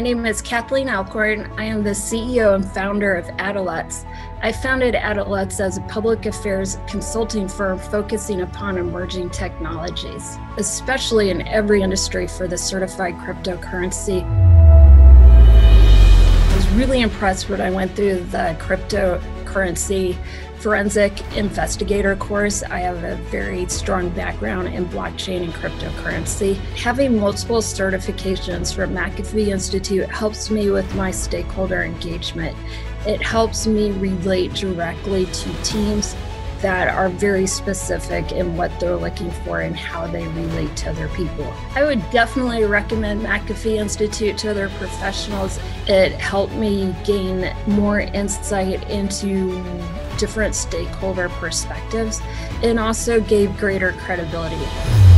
name is Kathleen Alcorn. I am the CEO and founder of ATOLLect. I founded ATOLLect as a public affairs consulting firm focusing upon emerging technologies, especially in every industry for the certified cryptocurrency. I was really impressed when I went through the cryptocurrency forensic investigator course. I have a very strong background in blockchain and cryptocurrency. Having multiple certifications from McAfee Institute helps me with my stakeholder engagement. It helps me relate directly to teams that are very specific in what they're looking for and how they relate to other people. I would definitely recommend McAfee Institute to other professionals. It helped me gain more insight into different stakeholder perspectives and also gave greater credibility.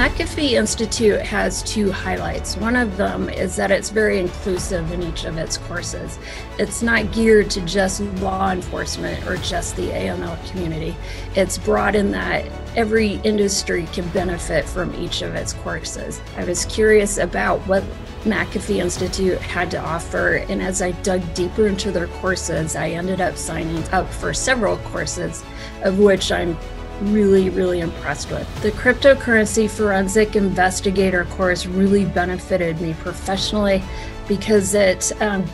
McAfee Institute has two highlights. One of them is that it's very inclusive in each of its courses. It's not geared to just law enforcement or just the AML community. It's broad in that every industry can benefit from each of its courses. I was curious about what McAfee Institute had to offer, and as I dug deeper into their courses, I ended up signing up for several courses, of which I'm really, really impressed with. The cryptocurrency forensic investigator course really benefited me professionally because it um,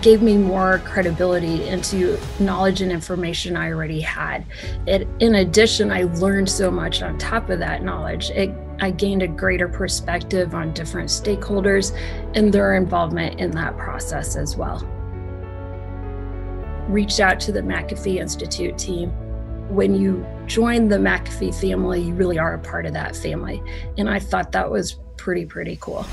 gave me more credibility into knowledge and information I already had. It, in addition, I learned so much on top of that knowledge. It, I gained a greater perspective on different stakeholders and their involvement in that process as well. Reached out to the McAfee Institute team when you join the McAfee family, you really are a part of that family. And I thought that was pretty, pretty cool.